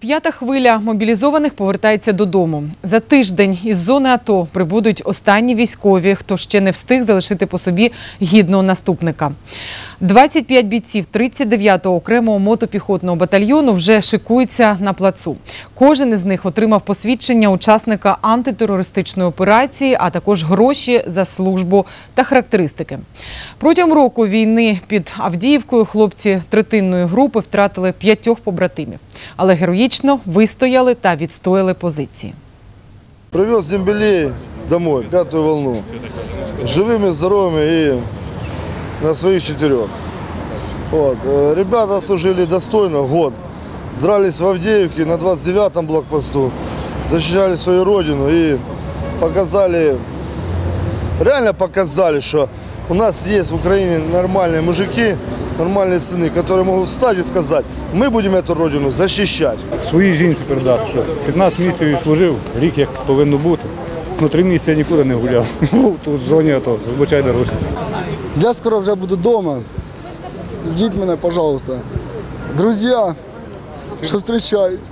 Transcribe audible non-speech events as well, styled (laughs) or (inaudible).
П'ята хвиля мобілізованих повертається додому. За тиждень із зони АТО прибудуть останні військові, хто ще не встиг залишити по собі гідного наступника. 25 бійців 39-го окремого мотопіхотного батальйону вже шикуються на плацу. Кожен із них отримав посвідчення учасника антитерористичної операції, а також гроші за службу та характеристики. Протягом року війни під Авдіївкою хлопці третинної групи втратили п'ятьох побратимів, але героїчно вистояли та відстояли позиції. Привез дембелей домой, пятую волну. Живыми, здоровыми и на своих четырех. Вот. э, Ребята служили достойно, год. Дрались в Авдеевке на 29-м блокпосту. Защищали свою родину и показали, реально показали, что у нас есть в Украине нормальные мужики, нормальные сыны, которые могут встать и сказать, мы будем эту родину защищать. своїй жінці передати, що 15 місяців відслужив, рік як повинно бути. Ну, три місяці я нікуди не гуляв. (laughs) Був тут в зоні АТО, вибачай дорожче. Я скоро вже буду вдома. Ждіть мене, пожалуйста. Друзі, що зустрічають.